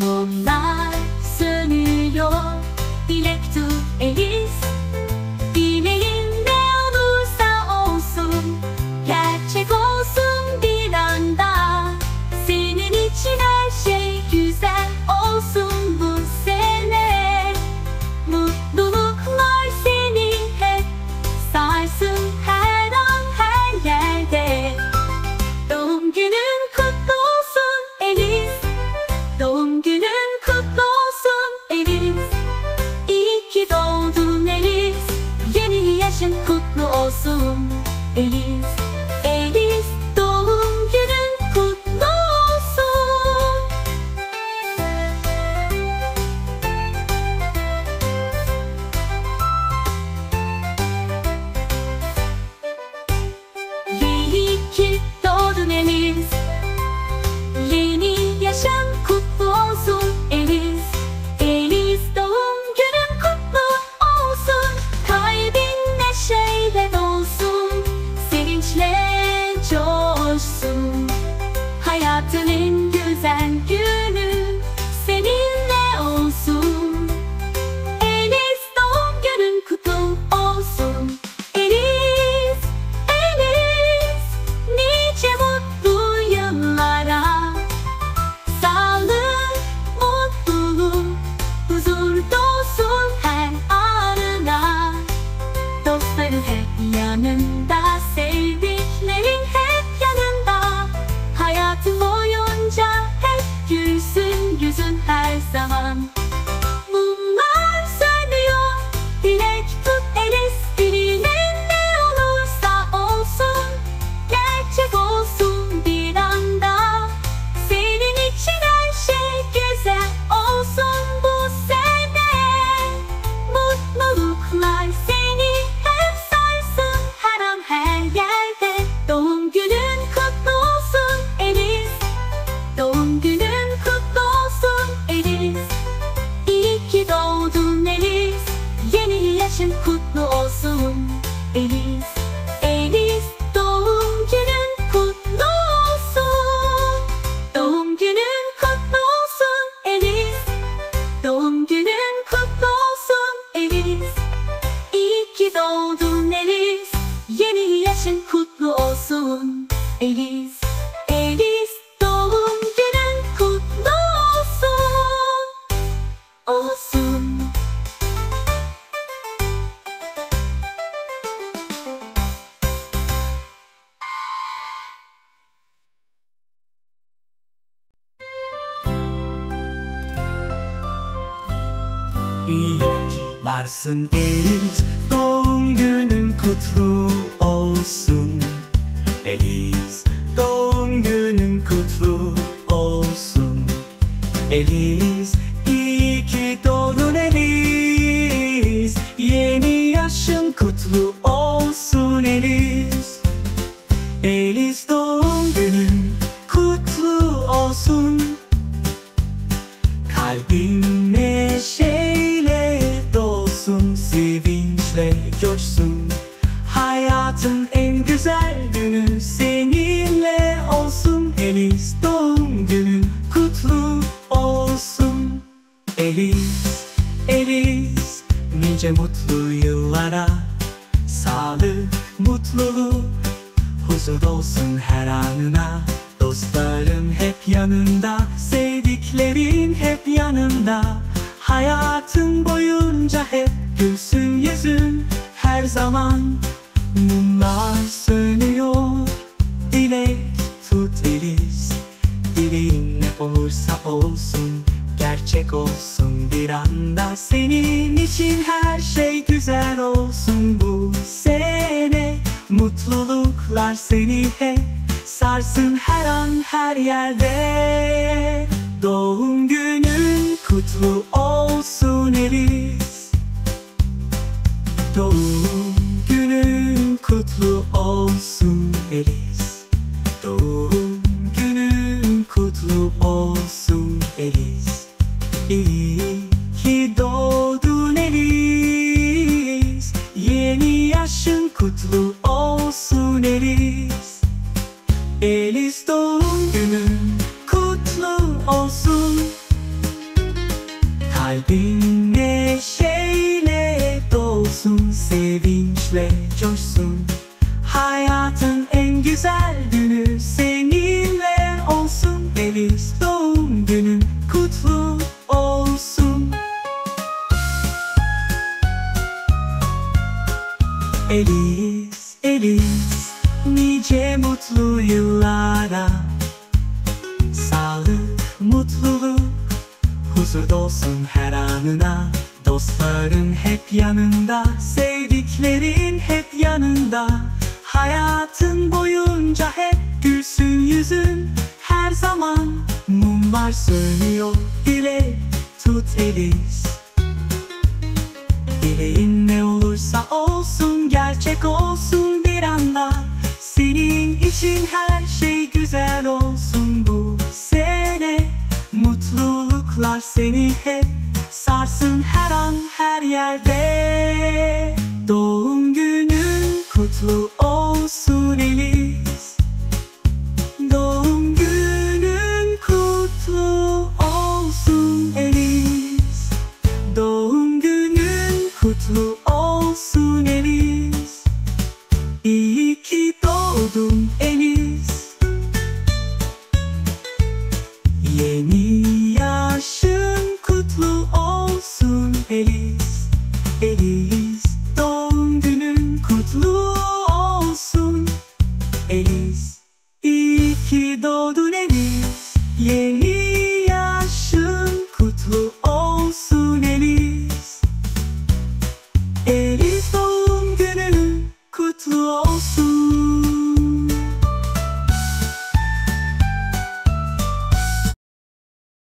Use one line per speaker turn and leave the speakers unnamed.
Mumlar sönüyor. Dilek tut eli zaman. için kutlu olsun. Elis, Elis doğum günün kutlu olsun. Olsun. İyi
varsın Elis Doğum günün kutlu olsun. Eliz doğum günün kutlu olsun. Eliz iyi ki doğdun Eliz. Yeni yaşın kutlu olsun Eliz. Eliz doğum günün kutlu olsun. Kalbim Eliz, Eliz Nice mutlu yıllara. Sağlık, mutluluk Huzur olsun her anına. Dostların hep yanında Sevdiklerin hep yanında. Hayatın boyunca hep Gülsün yüzün her zaman Mumlar sönüyor. Dilek tut Eliz Dileğin ne olursa olsun gerçek olsun bir anda. Senin için her şey güzel olsun bu sene. Mutluluklar seni hep sarsın her an her yerde. Doğum günün kutlu olsun he Huzur dolsun her anına. Dostların hep yanında Sevdiklerin hep yanında. Hayatın boyunca hep gülsün yüzün. Her zaman mumlar sönüyor Dile tut Elis. Dileğin ne olursa olsun gerçek olsun bir anda. Senin için her şey güzel olsun Mutluluklar seni hep sarsın her an her yerde. Doğum günün kutlu